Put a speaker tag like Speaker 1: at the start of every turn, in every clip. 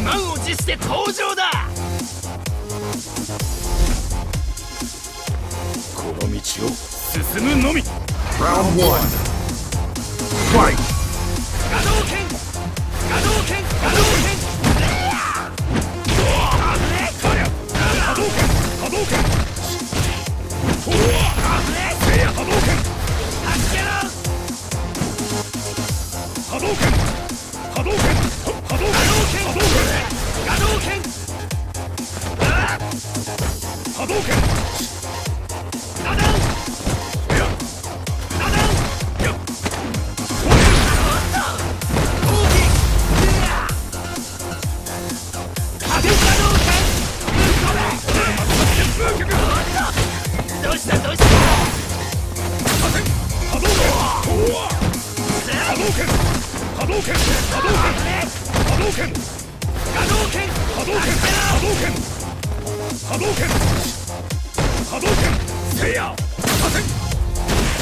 Speaker 1: 満を持して登場だ。この道を進むのみ。ラウンド1ファイト動拳波動拳波動拳波動拳波動拳波動拳波動拳せいやさせ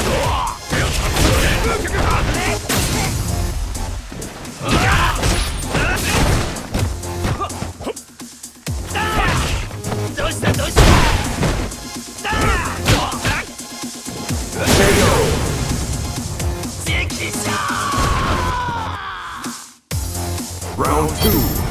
Speaker 1: ドア手を立てる
Speaker 2: Round two.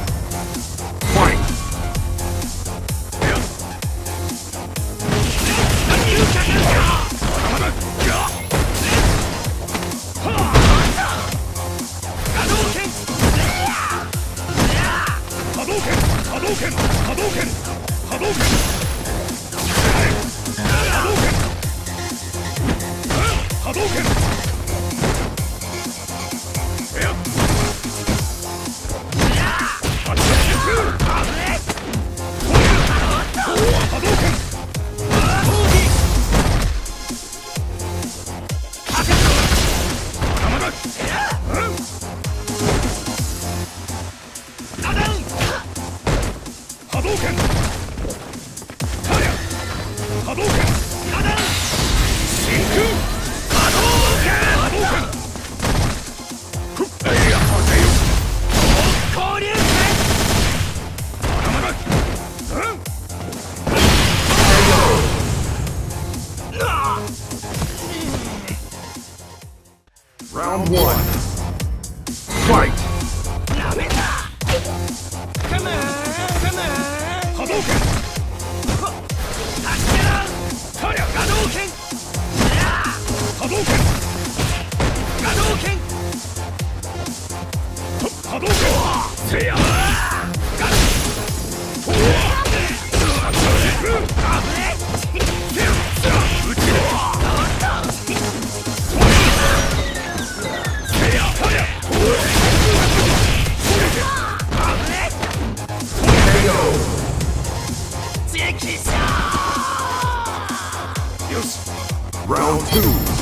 Speaker 2: Round one. Fight!
Speaker 1: Come on, come on. Hadouken!
Speaker 2: Round two.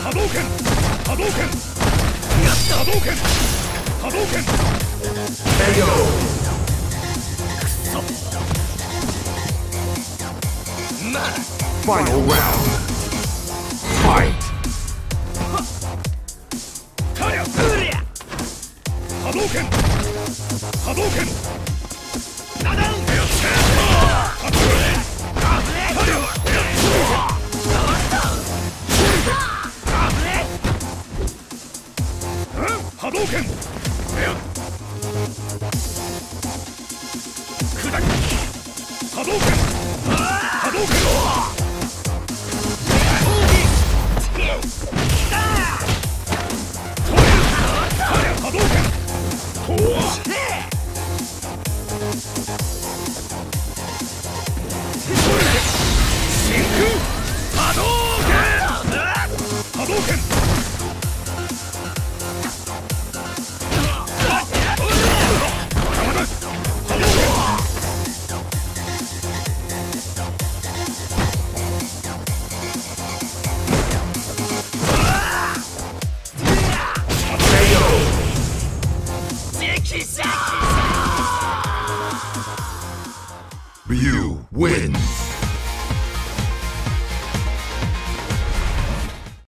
Speaker 1: Hadouken! Hadouken! Hadouken! Hadouken!
Speaker 2: KO! Final round. Fight.
Speaker 1: Hadoken! Hadoken! 動拳や砕き波動拳波動拳 Kisa! You win!